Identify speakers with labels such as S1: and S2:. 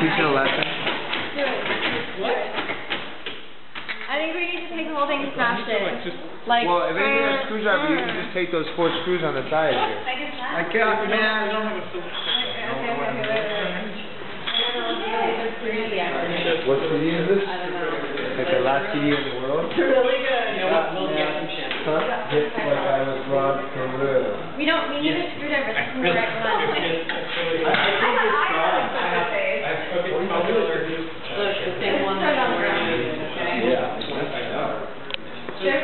S1: teaching a lesson?
S2: Do it. What? I think we need to take the whole thing and smash it. Like,
S1: Well, if anything has a
S2: uh,
S1: screwdriver, you can just take those four screws on the side here.
S2: I can smash
S1: I can't, man.
S2: Okay, okay, okay, wait, wait, wait. I don't know if it's really accurate.
S1: What CD is this?
S2: I don't know.
S1: Like the last CD in the world?
S2: It's really good.
S1: Yeah, we'll get some shit. Huh? Hit like I was robbed for real.
S2: We don't, we need a screwdriver, Yeah.